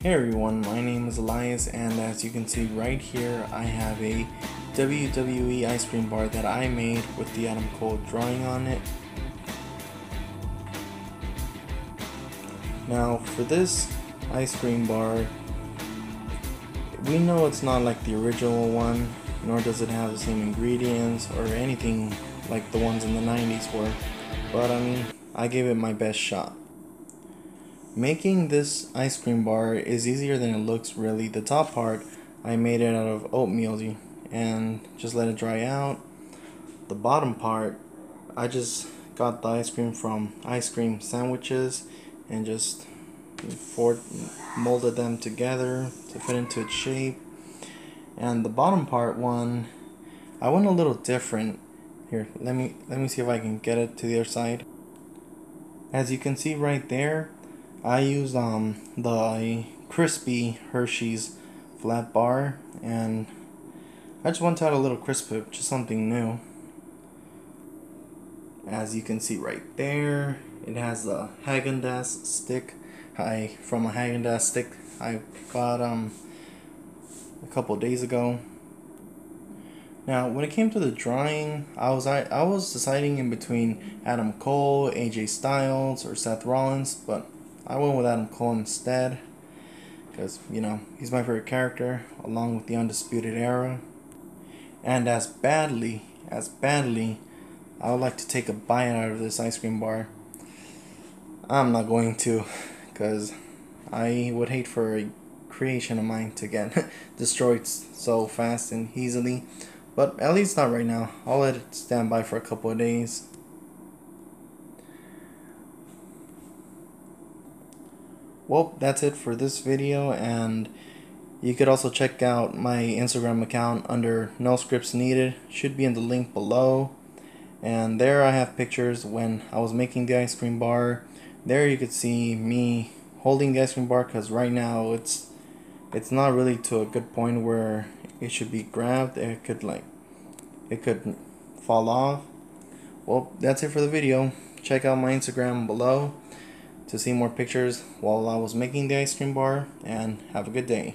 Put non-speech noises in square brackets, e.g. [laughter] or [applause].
Hey everyone, my name is Elias, and as you can see right here, I have a WWE ice cream bar that I made with the Adam Cole drawing on it. Now, for this ice cream bar, we know it's not like the original one, nor does it have the same ingredients or anything like the ones in the 90s were, but I mean, I gave it my best shot. Making this ice cream bar is easier than it looks really. The top part, I made it out of oatmeal and just let it dry out. The bottom part, I just got the ice cream from ice cream sandwiches and just for molded them together to fit into its shape. And the bottom part one, I went a little different. Here, let me let me see if I can get it to the other side. As you can see right there, I used um the crispy Hershey's flat bar and I just want to add a little crisp just something new. As you can see right there, it has the Haagen-Dazs stick. I from a Haagen-Dazs stick I got um a couple days ago. Now, when it came to the drawing, I was I, I was deciding in between Adam Cole, AJ Styles, or Seth Rollins, but I went with Adam Cole instead because, you know, he's my favorite character along with the Undisputed Era. And as badly, as badly, I would like to take a bite out of this ice cream bar. I'm not going to because I would hate for a creation of mine to get [laughs] destroyed so fast and easily. But at least not right now. I'll let it stand by for a couple of days. Well that's it for this video and you could also check out my Instagram account under no scripts needed. Should be in the link below. And there I have pictures when I was making the ice cream bar. There you could see me holding the ice cream bar because right now it's it's not really to a good point where it should be grabbed. It could like it could fall off. Well that's it for the video. Check out my Instagram below to see more pictures while I was making the ice cream bar and have a good day.